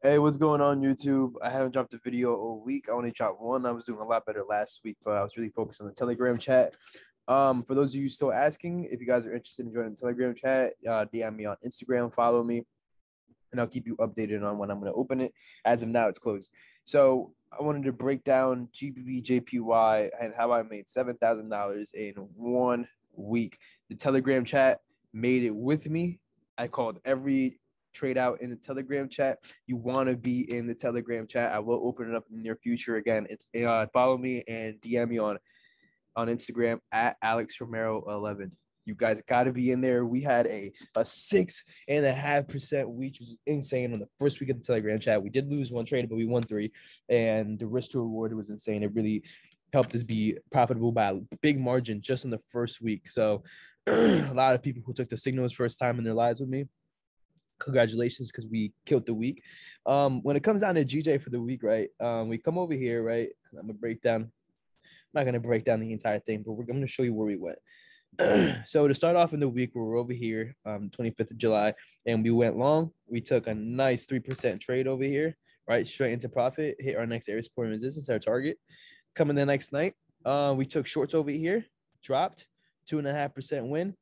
Hey, what's going on YouTube? I haven't dropped a video all week. I only dropped one. I was doing a lot better last week, but I was really focused on the Telegram chat. Um, for those of you still asking, if you guys are interested in joining the Telegram chat, uh, DM me on Instagram, follow me, and I'll keep you updated on when I'm going to open it. As of now, it's closed. So I wanted to break down GBP JPY and how I made seven thousand dollars in one week. The Telegram chat made it with me. I called every trade out in the Telegram chat. You want to be in the Telegram chat. I will open it up in the near future again. It's uh, follow me and DM me on on Instagram at Alex Romero 11. You guys got to be in there. We had a a six and a half percent, which was insane on the first week of the Telegram chat. We did lose one trade, but we won three, and the risk to reward was insane. It really helped us be profitable by a big margin just in the first week. So, a lot of people who took the signals first time in their lives with me congratulations because we killed the week. Um, when it comes down to GJ for the week, right? Um, we come over here, right? I'm gonna break down. I'm not gonna break down the entire thing, but we're gonna show you where we went. so to start off in the week, we were over here, um, 25th of July, and we went long. We took a nice three percent trade over here, right, straight into profit. Hit our next area support resistance, our target. Coming the next night, uh, we took shorts over here, dropped two and a half percent win.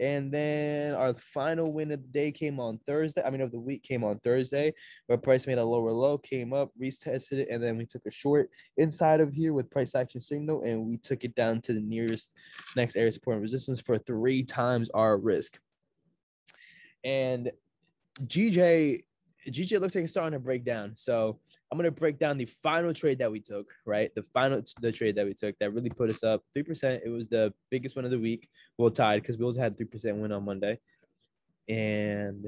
And then our final win of the day came on Thursday. I mean, of the week came on Thursday, where price made a lower low, came up, retested it, and then we took a short inside of here with price action signal, and we took it down to the nearest next area support and resistance for three times our risk. And GJ, GJ looks like it's starting to break down. So I'm gonna break down the final trade that we took, right? The final the trade that we took that really put us up three percent. It was the biggest one of the week. Well tied because we also had three percent win on Monday, and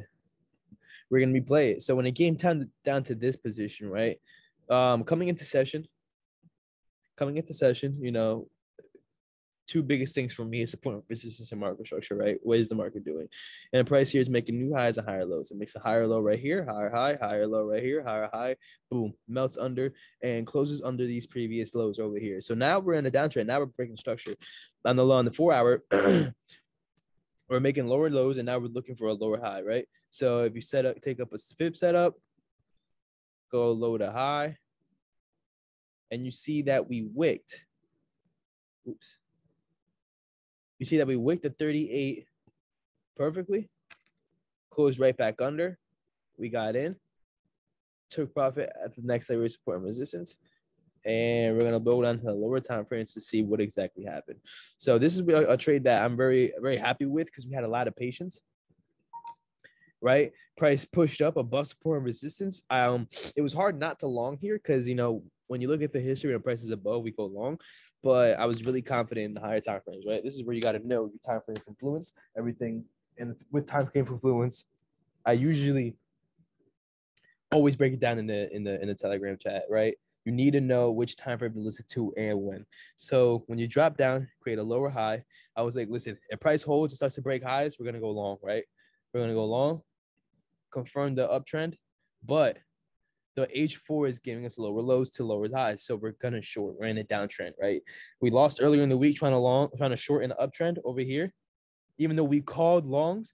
we're gonna replay it. So when it came down down to this position, right? Um, coming into session, coming into session, you know, two biggest things for me is support resistance and market structure, right? What is the market doing? And the price here is making new highs and higher lows. It makes a higher low right here, higher high, higher low right here, higher high, boom, melts under and closes under these previous lows over here. So now we're in a downtrend. Now we're breaking structure on the low on the four hour. we're making lower lows and now we're looking for a lower high, right? So if you set up, take up a fib setup, go low to high, and you see that we wicked. Oops you see that we wicked the 38 perfectly, closed right back under. We got in, took profit at the next layer of support and resistance. And we're gonna go down to the lower time frames to see what exactly happened. So this is a, a trade that I'm very, very happy with because we had a lot of patience right? Price pushed up above support and resistance. Um, it was hard not to long here because you know when you look at the history when prices above, we go long. But I was really confident in the higher time frames, right? This is where you got to know your time frame influence, everything. And with time frame influence, I usually always break it down in the in the in the Telegram chat, right? You need to know which time frame to listen to and when. So when you drop down, create a lower high. I was like, listen, if price holds it starts to break highs, we're gonna go long, right? We're gonna go long, confirm the uptrend, but the H4 is giving us lower lows to lower highs. So we're gonna short. We're in a downtrend, right? We lost earlier in the week trying to long, trying to short an uptrend over here, even though we called longs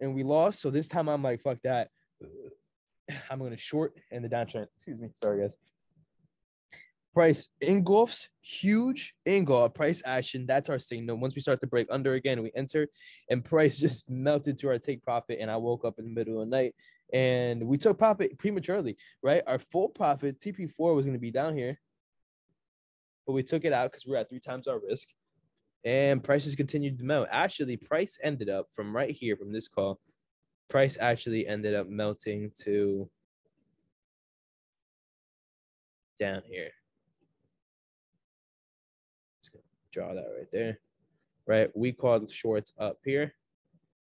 and we lost. So this time I'm like, fuck that. I'm gonna short in the downtrend. Excuse me. Sorry, guys. Price engulfs, huge engulf, price action. That's our signal. Once we start to break under again, we enter, and price just melted to our take profit. And I woke up in the middle of the night and we took profit prematurely, right? Our full profit, TP4 was going to be down here, but we took it out because we're at three times our risk. And prices continued to melt. Actually, price ended up from right here, from this call, price actually ended up melting to down here. Draw that right there. Right, we called shorts up here.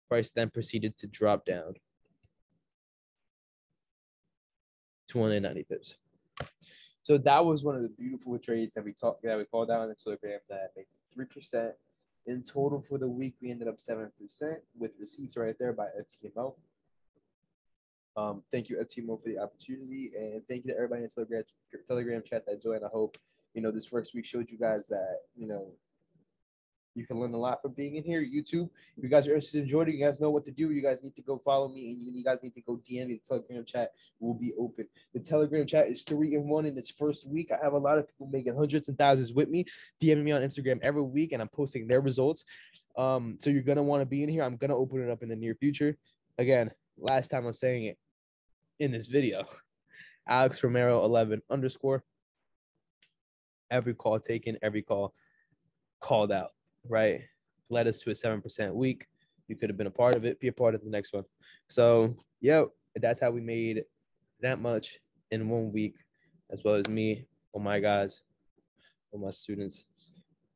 Price then proceeded to drop down. 290 pips. So that was one of the beautiful trades that we talked that we called out on the Telegram that made three percent in total for the week. We ended up seven percent with receipts right there by FTMO. Um, thank you FTMO for the opportunity, and thank you to everybody in Telegram Telegram chat that joined. I hope you know this first week showed you guys that you know You can learn a lot from being in here. YouTube, if you guys are interested in joining, you guys know what to do. You guys need to go follow me and you guys need to go DM me. The Telegram chat will be open. The Telegram chat is three and one in its first week. I have a lot of people making hundreds and thousands with me, DMing me on Instagram every week, and I'm posting their results. Um, so you're gonna want to be in here. I'm gonna open it up in the near future. Again, last time I'm saying it in this video. Alex Romero 11 underscore. Every call taken, every call called out, right? Led us to a 7% week. You could have been a part of it, be a part of the next one. So, yeah, that's how we made that much in one week, as well as me, all my guys, all my students.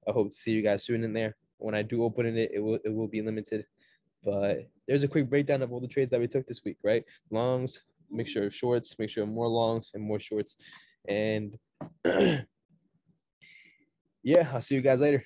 I hope to see you guys soon in there. When I do open it, it will it will be limited. But there's a quick breakdown of all the trades that we took this week, right? Longs, mixture of shorts, make sure more longs and more shorts. And yeah, I'll see you guys later.